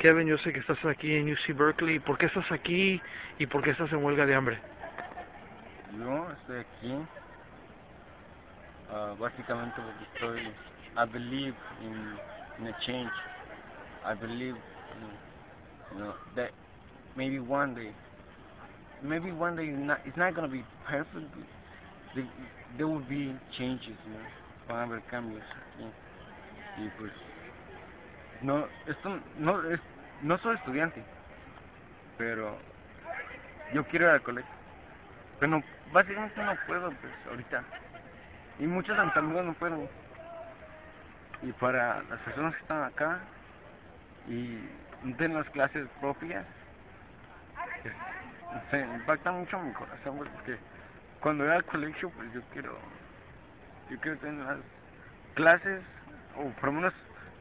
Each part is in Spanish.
Kevin, yo sé que estás aquí en UC Berkeley. ¿Por qué estás aquí y por qué estás en huelga de hambre? Yo estoy aquí ah, básicamente porque estoy, I believe in, in a change. I believe, in, you know, that maybe one day, maybe one day not, it's not to be perfect, but there, there will be changes, you know, a haber cambios aquí. Y pues, no, esto no es, no soy estudiante, pero yo quiero ir al colegio. Pero no, básicamente no puedo, pues, ahorita. Y muchos amigos no pueden. Y para las personas que están acá y tienen las clases propias, se impacta mucho mi corazón, porque cuando voy al colegio, pues yo quiero, yo quiero tener las clases, o por lo menos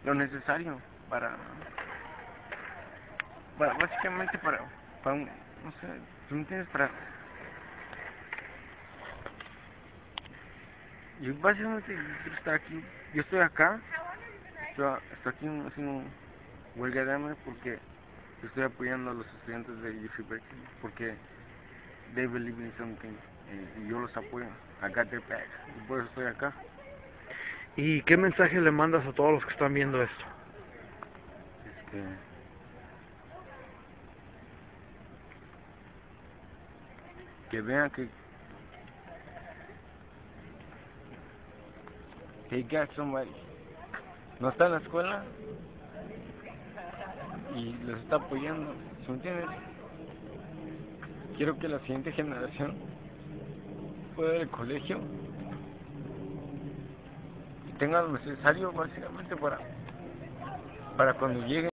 lo necesario para, básicamente para, para un, no sé, ¿tú me entiendes? Para Yo básicamente quiero estar aquí. Yo estoy acá. Estoy, estoy aquí haciendo huelga de hambre porque estoy apoyando a los estudiantes de UC Berkeley porque they believe in something y, y yo los apoyo. Their back. Y por eso estoy acá. ¿Y qué mensaje le mandas a todos los que están viendo esto? Que vean que he got somebody no está en la escuela y los está apoyando ¿me entiendes? quiero que la siguiente generación pueda ir al colegio y tenga lo necesario básicamente para para cuando lleguen